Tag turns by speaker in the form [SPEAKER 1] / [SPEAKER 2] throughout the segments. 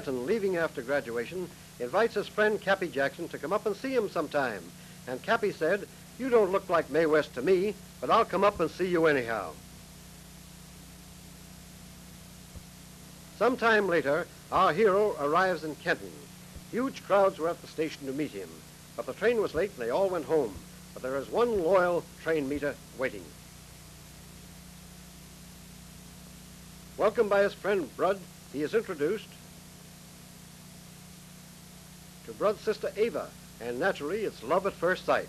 [SPEAKER 1] Kenton, leaving after graduation, invites his friend Cappy Jackson to come up and see him sometime. And Cappy said, You don't look like Mae West to me, but I'll come up and see you anyhow. Sometime later, our hero arrives in Kenton. Huge crowds were at the station to meet him, but the train was late and they all went home. But there is one loyal train meter waiting. Welcomed by his friend Brud, he is introduced to Brud's sister Ava, and naturally it's love at first sight.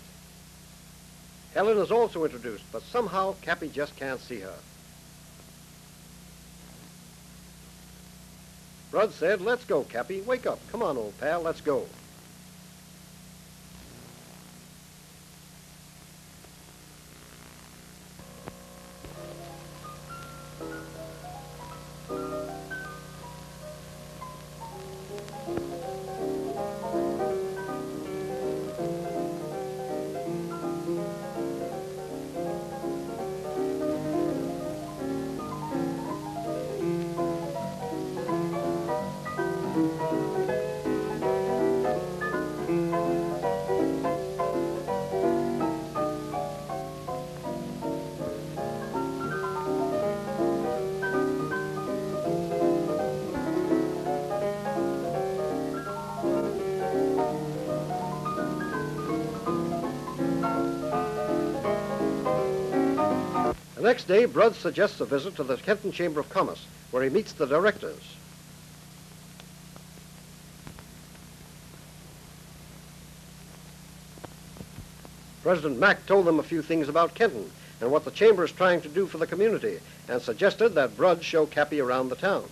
[SPEAKER 1] Helen is also introduced, but somehow Cappy just can't see her. Brud said, let's go, Cappy. Wake up. Come on, old pal, let's go. Next day, Brud suggests a visit to the Kenton Chamber of Commerce, where he meets the directors. President Mack told them a few things about Kenton and what the chamber is trying to do for the community, and suggested that Brud show Cappy around the town.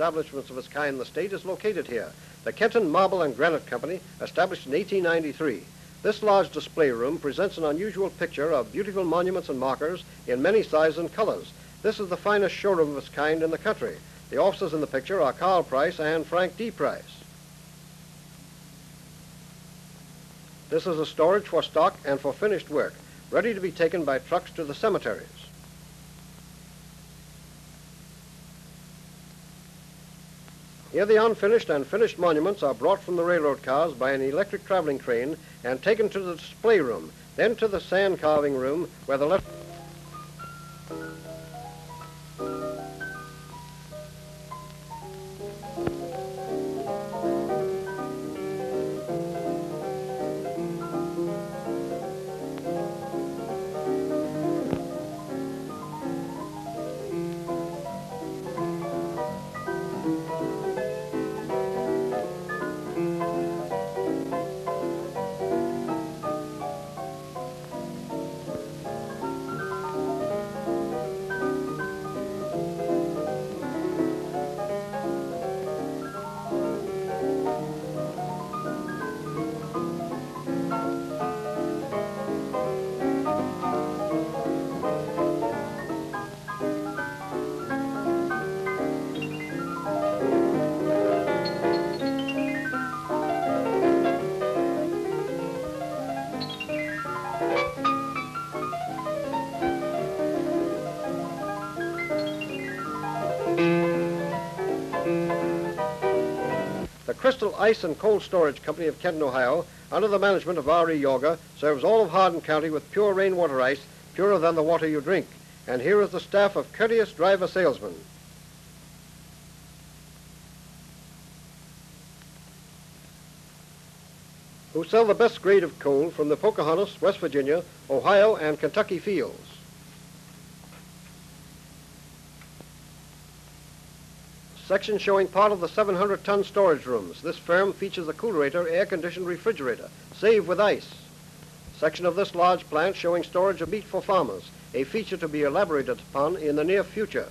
[SPEAKER 1] Establishments of its kind in the state is located here, the Kenton Marble and Granite Company, established in 1893. This large display room presents an unusual picture of beautiful monuments and markers in many sizes and colors. This is the finest showroom of its kind in the country. The officers in the picture are Carl Price and Frank D. Price. This is a storage for stock and for finished work, ready to be taken by trucks to the cemeteries. Here the unfinished and finished monuments are brought from the railroad cars by an electric traveling train and taken to the display room, then to the sand carving room where the left Crystal Ice and Cold Storage Company of Kenton, Ohio, under the management of R.E. Yoga, serves all of Hardin County with pure rainwater ice, purer than the water you drink. And here is the staff of courteous driver salesmen. who sell the best grade of coal from the Pocahontas, West Virginia, Ohio, and Kentucky fields. Section showing part of the 700-ton storage rooms. This firm features a coolerator air-conditioned refrigerator, save with ice. Section of this large plant showing storage of meat for farmers, a feature to be elaborated upon in the near future.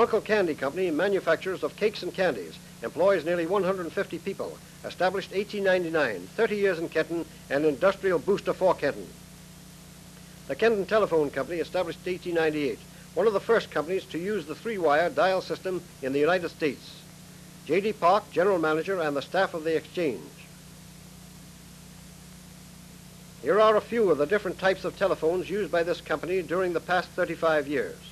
[SPEAKER 1] Runkle Candy Company, manufacturers of cakes and candies, employs nearly 150 people, established 1899, 30 years in Kenton, and industrial booster for Kenton. The Kenton Telephone Company, established 1898, one of the first companies to use the three-wire dial system in the United States. J.D. Park, general manager, and the staff of the exchange. Here are a few of the different types of telephones used by this company during the past 35 years.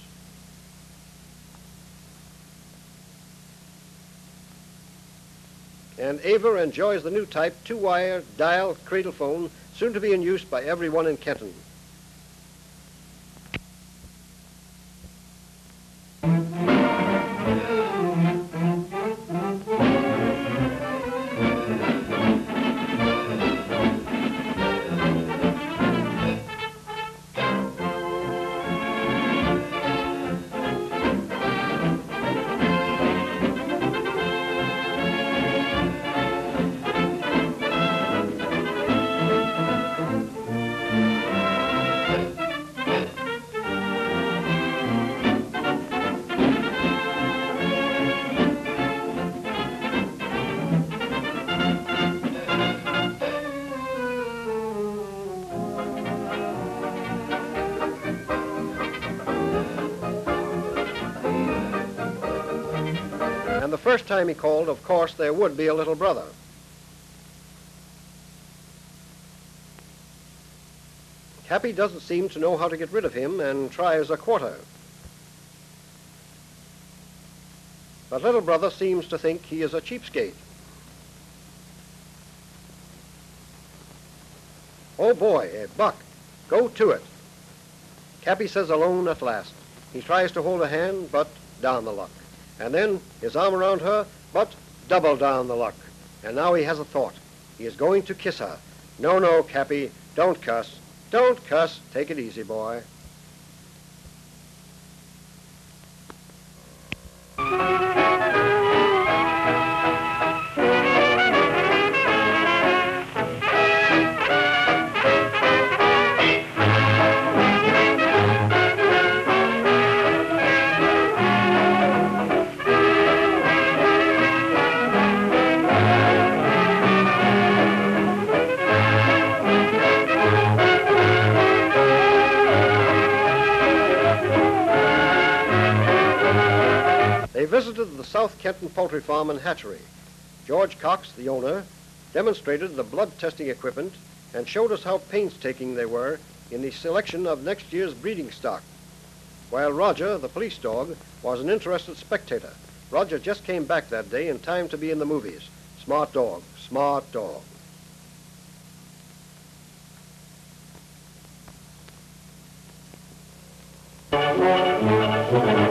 [SPEAKER 1] And Ava enjoys the new type two-wire dial cradle phone soon to be in use by everyone in Kenton. First time he called, of course, there would be a little brother. Cappy doesn't seem to know how to get rid of him and tries a quarter. But little brother seems to think he is a cheapskate. Oh boy, a buck. Go to it. Cappy says alone at last. He tries to hold a hand, but down the luck. And then his arm around her, but double down the luck. And now he has a thought. He is going to kiss her. No, no, Cappy, don't cuss. Don't cuss. Take it easy, boy. Visited the South Kenton Poultry Farm and Hatchery. George Cox, the owner, demonstrated the blood testing equipment and showed us how painstaking they were in the selection of next year's breeding stock. While Roger, the police dog, was an interested spectator. Roger just came back that day in time to be in the movies. Smart dog, smart dog. The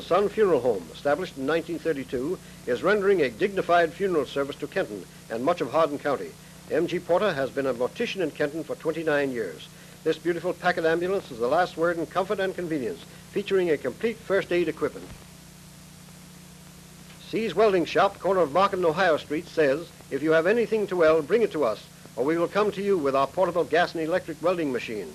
[SPEAKER 1] and Son Funeral Home, established in 1932, is rendering a dignified funeral service to Kenton and much of Hardin County. M.G. Porter has been a mortician in Kenton for 29 years. This beautiful Packard ambulance is the last word in comfort and convenience, featuring a complete first aid equipment. C's Welding Shop, corner of Market and Ohio Street, says, if you have anything to weld, bring it to us, or we will come to you with our portable gas and electric welding machine.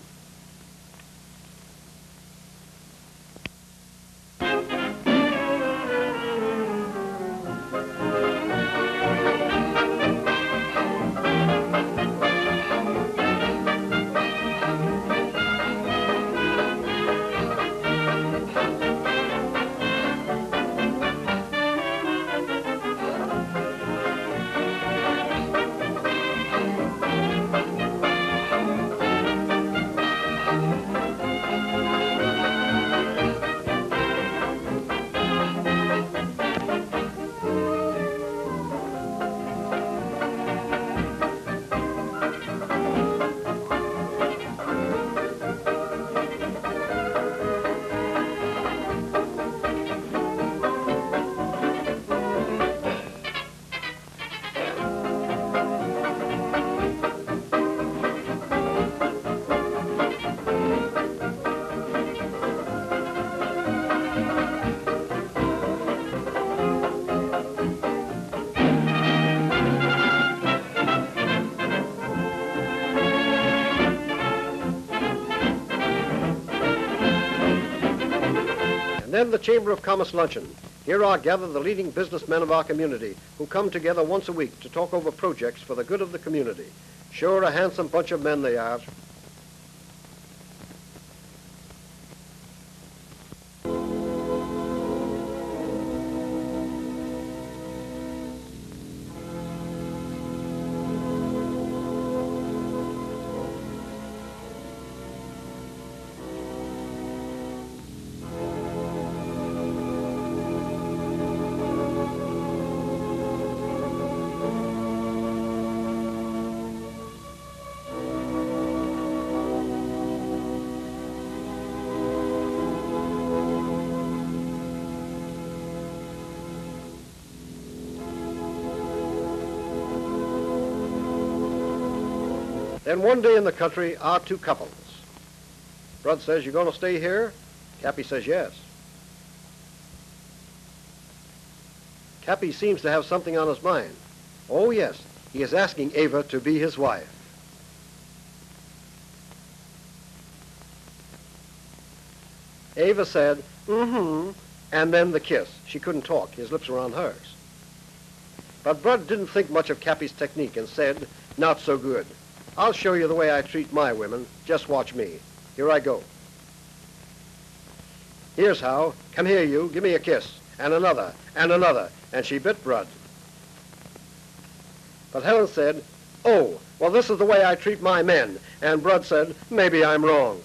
[SPEAKER 1] Then the Chamber of Commerce luncheon. Here are gathered the leading businessmen of our community who come together once a week to talk over projects for the good of the community. Sure a handsome bunch of men they are. Then one day in the country are two couples. Brud says, you going to stay here? Cappy says, yes. Cappy seems to have something on his mind. Oh, yes, he is asking Ava to be his wife. Ava said, mm-hmm, and then the kiss. She couldn't talk. His lips were on hers. But Brud didn't think much of Cappy's technique and said, not so good. I'll show you the way I treat my women. Just watch me. Here I go. Here's how. Come here, you. Give me a kiss. And another. And another. And she bit Brud. But Helen said, oh, well, this is the way I treat my men. And Brud said, maybe I'm wrong.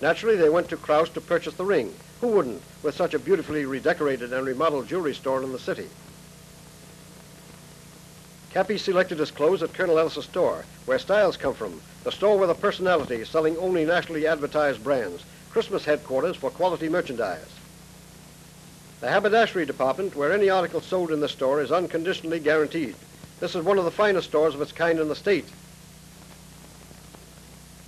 [SPEAKER 1] Naturally, they went to Kraus to purchase the ring. Who wouldn't, with such a beautifully redecorated and remodeled jewelry store in the city? Cappy selected his clothes at Colonel Ellis's store, where styles come from, the store with a personality selling only nationally advertised brands, Christmas headquarters for quality merchandise. The haberdashery department, where any article sold in the store is unconditionally guaranteed. This is one of the finest stores of its kind in the state.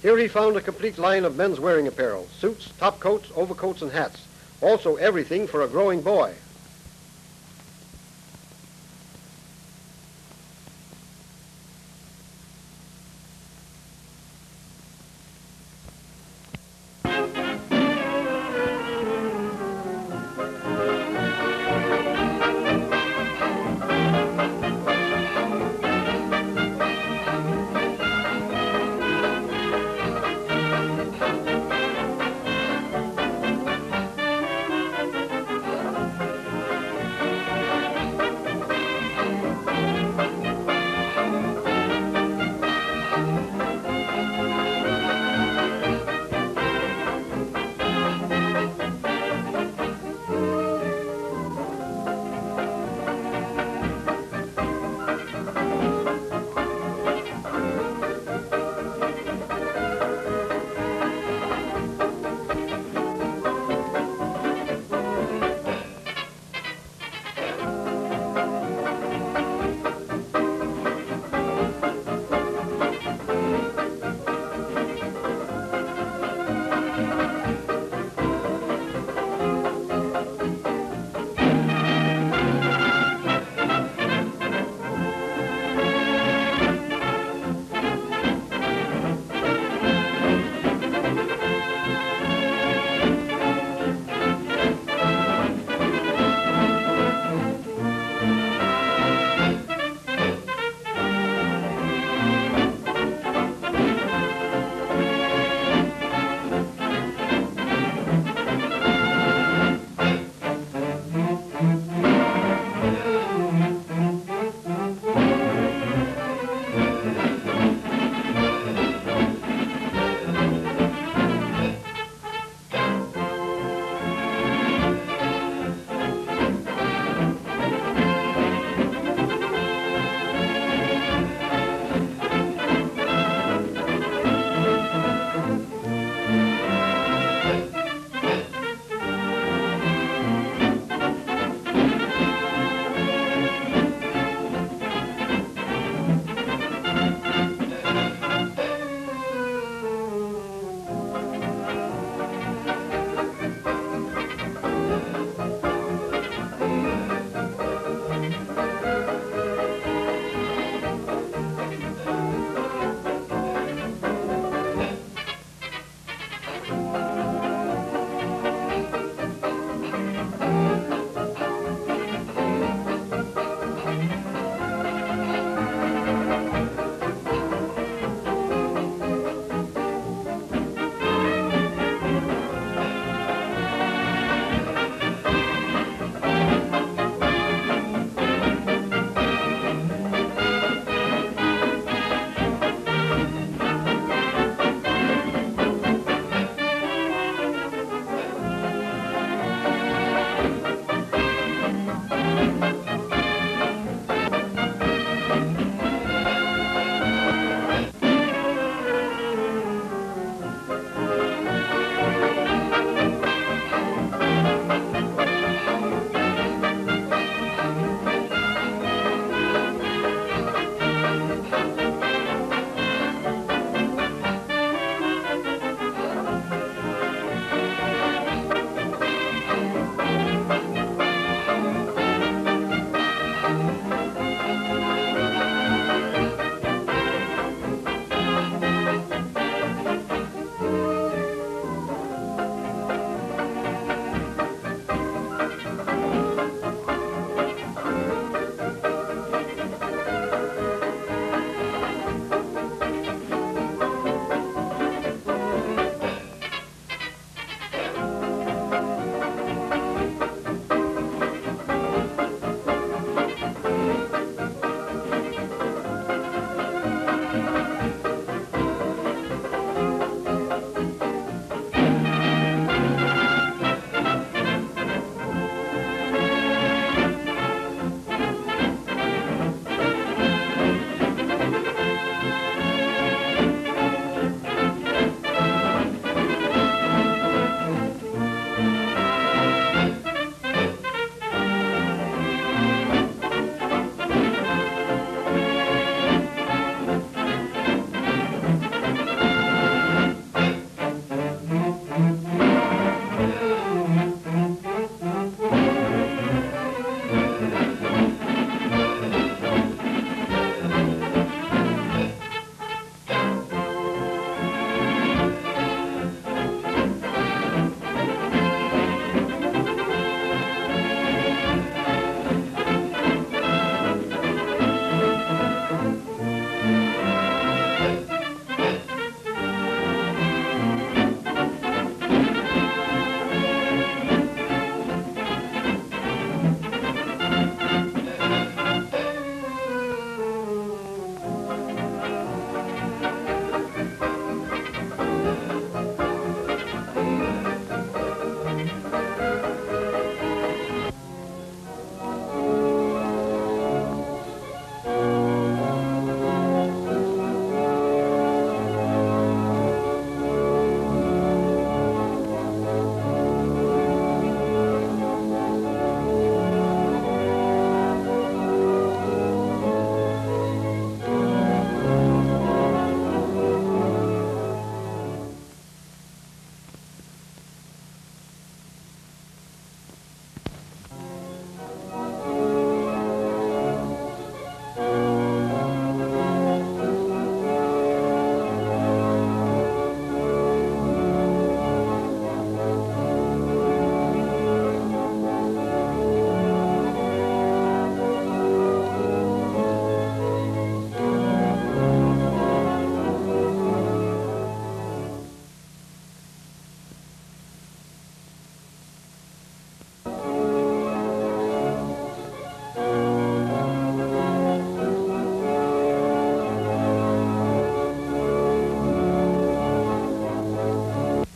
[SPEAKER 1] Here he found a complete line of men's wearing apparel, suits, top coats, overcoats, and hats. Also everything for a growing boy.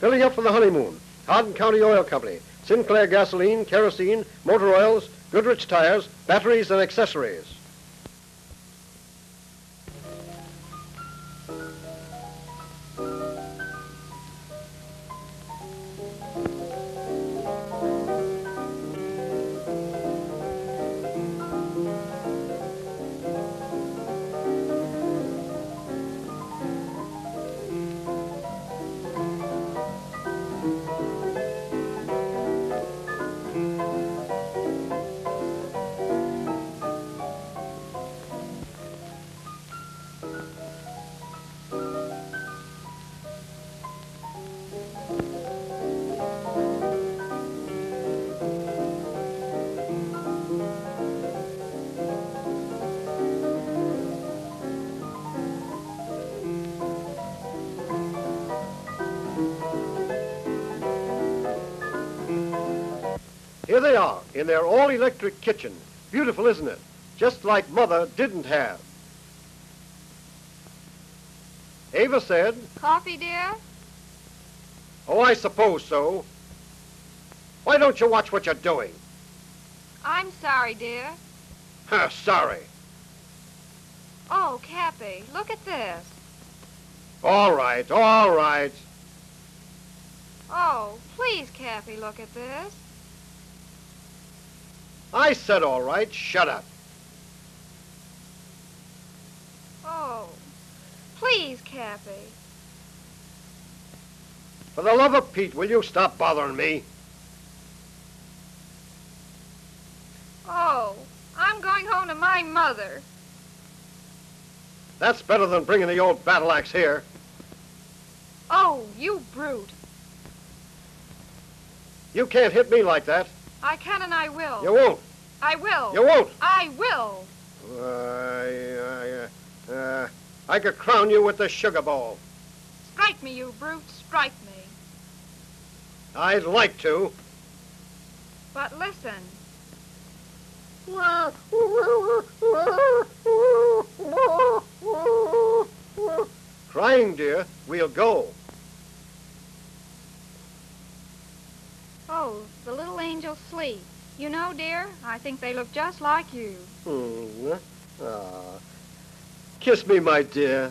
[SPEAKER 1] Filling up for the honeymoon. Hardin County Oil Company. Sinclair gasoline, kerosene, motor oils, Goodrich tires, batteries, and accessories. They are, in their all-electric kitchen. Beautiful, isn't it? Just like Mother didn't have. Ava said,
[SPEAKER 2] Coffee, dear?
[SPEAKER 1] Oh, I suppose so. Why don't you watch what you're doing?
[SPEAKER 2] I'm sorry, dear.
[SPEAKER 1] Huh, sorry.
[SPEAKER 2] Oh, Cappy, look at this.
[SPEAKER 1] All right, all right.
[SPEAKER 2] Oh, please, Cappy, look at this.
[SPEAKER 1] I said all right. Shut up.
[SPEAKER 2] Oh, please, Cappy.
[SPEAKER 1] For the love of Pete, will you stop bothering me?
[SPEAKER 2] Oh, I'm going home to my mother.
[SPEAKER 1] That's better than bringing the old battle axe here.
[SPEAKER 2] Oh, you brute.
[SPEAKER 1] You can't hit me like that.
[SPEAKER 2] I can and I will.
[SPEAKER 1] You won't.
[SPEAKER 2] I will.
[SPEAKER 1] You won't.
[SPEAKER 2] I will.
[SPEAKER 1] Uh, I, uh, I could crown you with the sugar bowl.
[SPEAKER 2] Strike me, you brute. Strike me.
[SPEAKER 1] I'd like to.
[SPEAKER 2] But listen.
[SPEAKER 1] Crying, dear. We'll go.
[SPEAKER 2] Oh, the little angels sleep. You know, dear, I think they look just like you.
[SPEAKER 1] Hmm. Ah. Kiss me, my dear.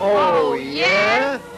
[SPEAKER 1] Oh, oh yeah? yeah?